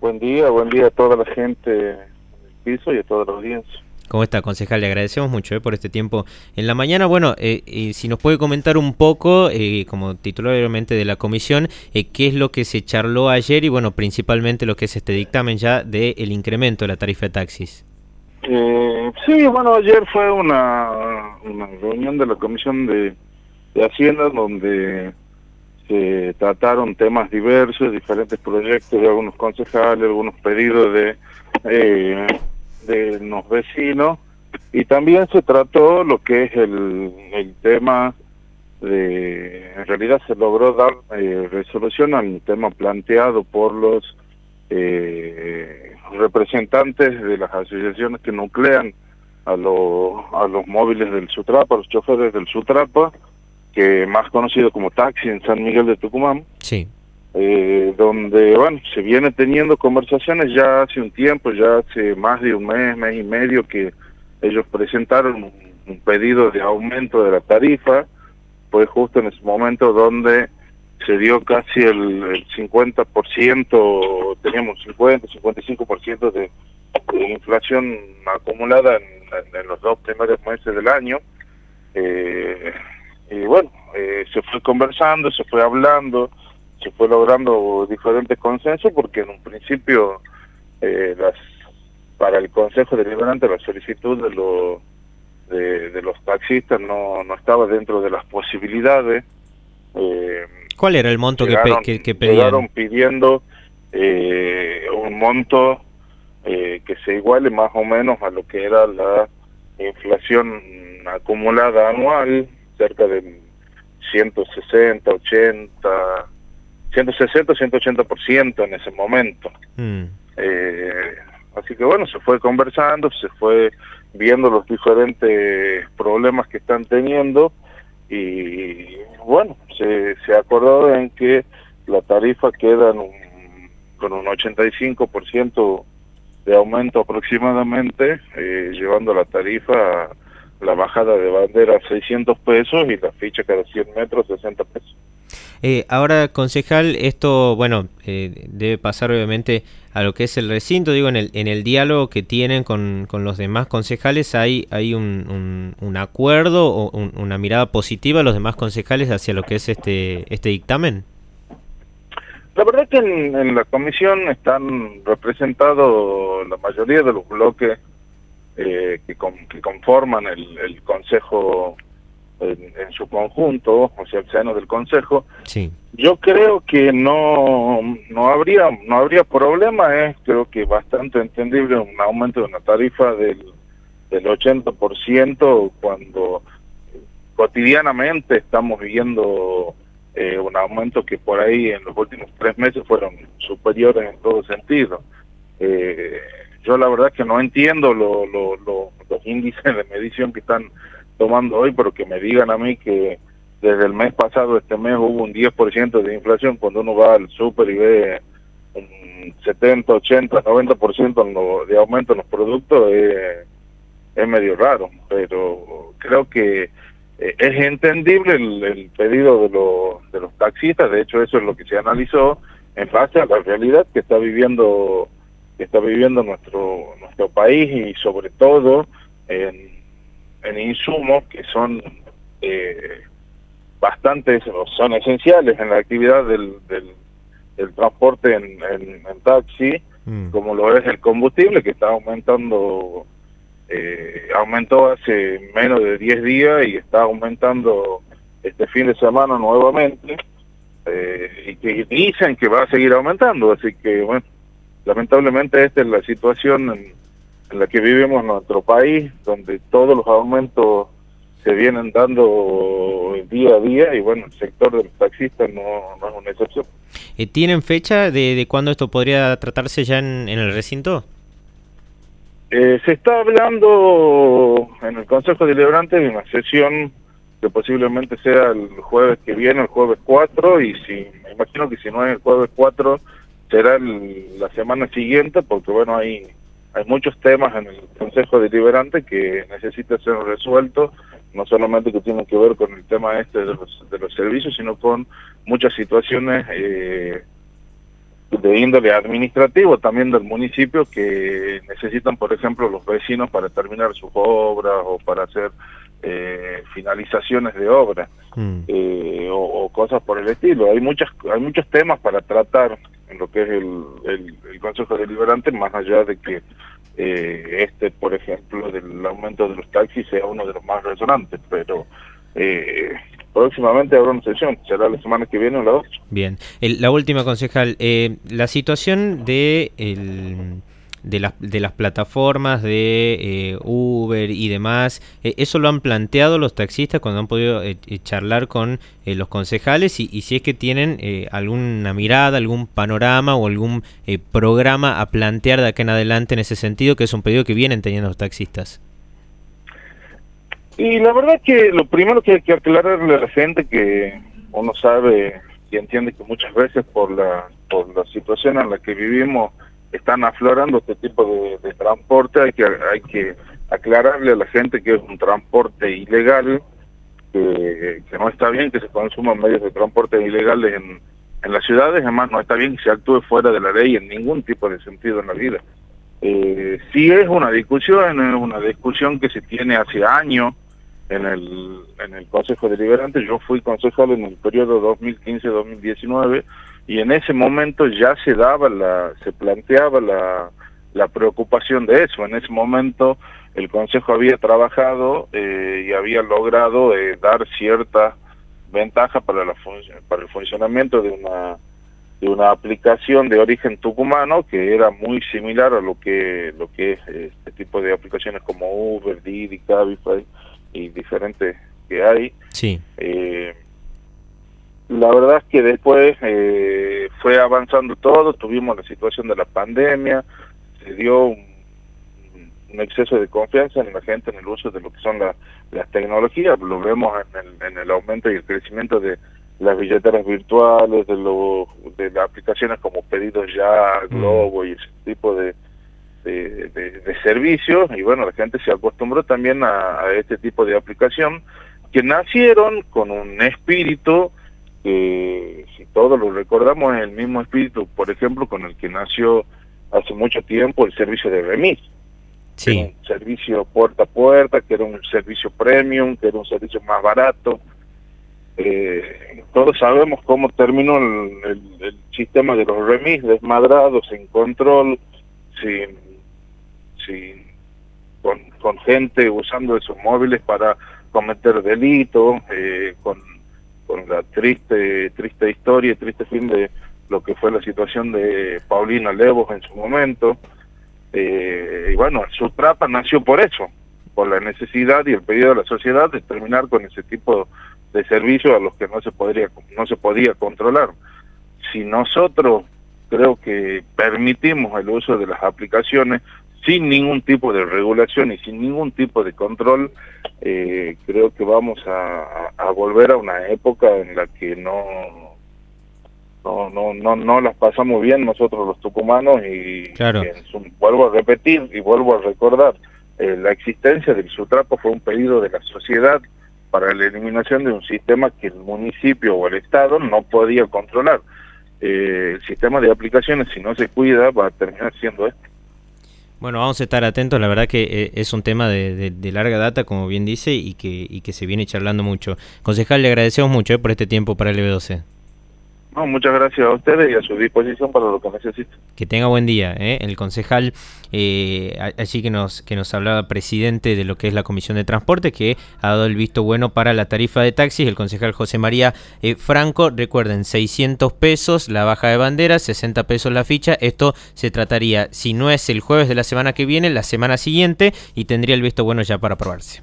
Buen día, buen día a toda la gente del piso y a toda la audiencia. ¿Cómo está, concejal? Le agradecemos mucho eh, por este tiempo en la mañana. Bueno, eh, y si nos puede comentar un poco, eh, como titular de la comisión, qué es lo que se charló ayer y, bueno, principalmente lo que es este dictamen ya del el incremento de la tarifa de taxis. sí, bueno, ayer fue una, una reunión de la comisión de, de Hacienda donde se trataron temas diversos, diferentes proyectos de algunos concejales, algunos pedidos de de los vecinos y también se trató lo que es el, el tema de, en realidad se logró dar eh, resolución al tema planteado por los eh, representantes de las asociaciones que nuclean a, a los móviles del Sutrapa, a los choferes del Sutrapa, que más conocido como taxi en San Miguel de Tucumán. Sí eh, donde, bueno, se viene teniendo conversaciones ya hace un tiempo, ya hace más de un mes, mes y medio que ellos presentaron un, pedido de aumento de la tarifa, fue justo en ese momento donde se dio casi el, el 50%, teníamos 50, 55% de, de inflación acumulada en, los dos primeros meses del año. Eh, y bueno, eh, se fue conversando, se fue hablando, se fue logrando diferentes consensos porque en un principio eh, las para el Consejo Deliberante la solicitud de, los de, los taxistas no, no estaba dentro de las posibilidades. Eh, ¿Cuál era el monto que, que, pedían? pidiendo eh, un monto que se iguale más o menos a lo que era la inflación acumulada anual, cerca de 160, 80 160, 180% en ese momento. Mm. Eh, así que bueno, se fue conversando, se fue viendo los diferentes problemas que están teniendo y bueno, se, se acordó en que la tarifa queda con un 85% de aumento aproximadamente, eh, llevando la tarifa a la bajada de bandera a 600 pesos y la ficha cada 100 metros 60 pesos. Eh, ahora, concejal, esto, bueno, eh, debe pasar obviamente a lo que es el recinto, digo, en el, en el diálogo que tienen con, con los demás concejales, ¿hay, hay un, un, acuerdo o una mirada positiva a los demás concejales hacia lo que es este, este dictamen? La verdad es que en, la comisión están representados la mayoría de los bloques eh, que, que conforman el, el Consejo en, su conjunto, o sea, el seno del Consejo, sí. yo creo que no no habría no habría problema, es creo que bastante entendible un aumento de una tarifa del, del 80% cuando cotidianamente estamos viendo eh, un aumento que por ahí en los últimos tres meses fueron superiores en todo sentido. Eh, yo la verdad que no entiendo lo, los índices de medición que están tomando hoy, pero que me digan a mí que desde el mes pasado, este mes, hubo un 10% de inflación cuando uno va al súper y ve un 70, 80, 90% de aumento en los productos, es medio raro, pero creo que eh, es entendible el, pedido de, los de los taxistas, de hecho eso es lo que se analizó en base a la realidad que está viviendo que está viviendo nuestro nuestro país y sobre todo en en insumos que son eh, bastante, son esenciales en la actividad del, del, transporte en, en, taxi, mm. como lo es el combustible, que está aumentando, eh, aumentó hace menos de 10 días y está aumentando este fin de semana nuevamente, eh, y que dicen que va a seguir aumentando, así que bueno, lamentablemente esta es la situación en, en la que vivimos en nuestro país, donde todos los aumentos se vienen dando día a día y bueno, el sector de los taxistas no, es una excepción. Eh, ¿Tienen fecha de, de cuándo esto podría tratarse ya en, el recinto? Eh, se está hablando en el Consejo Deliberante de una sesión que posiblemente sea el jueves que viene, el jueves 4, y si me imagino que si no es el jueves 4, será la semana siguiente, porque bueno, hay hay muchos temas en el Consejo Deliberante que necesitan ser resueltos, no solamente que tienen que ver con el tema este de los, de los servicios, sino con muchas situaciones eh, de índole administrativo también del municipio que necesitan, por ejemplo, los vecinos para terminar sus obras o para hacer eh, finalizaciones de obras mm. eh, o, cosas por el estilo. Hay muchas, hay muchos temas para tratar en lo que es el, el, Consejo Deliberante, más allá de que eh, este, por ejemplo, del aumento de los taxis sea uno de los más resonantes, pero eh, próximamente habrá una sesión, será la semana que viene o la otra. Bien, la última concejal, eh, la situación de, de, las, de las plataformas de eh, Uber y demás, eh, ¿eso lo han planteado los taxistas cuando han podido charlar con los concejales y, y, si es que tienen alguna mirada, algún panorama o algún programa a plantear de acá en adelante en ese sentido, que es un pedido que vienen teniendo los taxistas? Y la verdad que lo primero que hay que aclararle a la gente que uno sabe y entiende que muchas veces por la, por la situación en la que vivimos están aflorando este tipo de, transporte, hay que, hay que aclararle a la gente que es un transporte ilegal, que, no está bien que se consuman medios de transporte ilegales en, en las ciudades, además no está bien que se actúe fuera de la ley en ningún tipo de sentido en la vida. Eh, sí es una discusión, es una discusión que se tiene hace años, en el, en el Consejo Deliberante. Yo fui concejal en el periodo 2015-2019 y en ese momento ya se daba la, se planteaba la, la preocupación de eso. En ese momento el Consejo había trabajado eh, y había logrado eh, dar cierta ventaja para, la para el funcionamiento de una de una aplicación de origen tucumano que era muy similar a lo que lo que es este tipo de aplicaciones como Uber, Didi, Cabify, y diferentes que hay. Sí. Eh, la verdad es que después eh, fue avanzando todo, tuvimos la situación de la pandemia, se dio un, exceso de confianza en la gente en el uso de lo que son las tecnologías, lo vemos en el, en el aumento y el crecimiento de las billeteras virtuales, de, lo, de las aplicaciones como Pedidos Ya, mm. Globo y ese tipo de, de, servicios y bueno, la gente se acostumbró también a, este tipo de aplicación que nacieron con un espíritu que si todos lo recordamos es el mismo espíritu, por ejemplo, con el que nació hace mucho tiempo el servicio de remis. Sí. un servicio puerta a puerta, que era un servicio premium, que era un servicio más barato. Eh, todos sabemos cómo terminó el, el sistema de los remis desmadrados, sin control, sin con, con gente usando esos móviles para cometer delitos, eh, con, con la triste triste historia y triste fin de lo que fue la situación de Paulina Levos en su momento. Eh, y bueno, su trapa nació por eso, por la necesidad y el pedido de la sociedad de terminar con ese tipo de servicios a los que no se podría no se podía controlar. Si nosotros creo que permitimos el uso de las aplicaciones sin ningún tipo de regulación y sin ningún tipo de control, eh, creo que vamos a, volver a una época en la que no, no, no, no, no las pasamos bien nosotros los tucumanos y, vuelvo a repetir y vuelvo a recordar, eh, la existencia del Sutrapo fue un pedido de la sociedad para la eliminación de un sistema que el municipio o el Estado no podía controlar. Eh, el sistema de aplicaciones, si no se cuida, va a terminar siendo esto. Bueno, vamos a estar atentos, la verdad que eh, es un tema de, larga data, como bien dice, y que, y que se viene charlando mucho. Concejal, le agradecemos mucho eh, por este tiempo para el EB12. No, muchas gracias a ustedes y a su disposición para lo que necesiten. Que tenga buen día. ¿eh? El concejal, eh, allí que nos, que nos hablaba, presidente de lo que es la Comisión de Transporte, que ha dado el visto bueno para la tarifa de taxis, el concejal José María eh, Franco. Recuerden, 600 pesos la baja de bandera, 60 pesos la ficha. Esto se trataría, si no es el jueves de la semana que viene, la semana siguiente, y tendría el visto bueno ya para aprobarse.